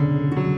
Música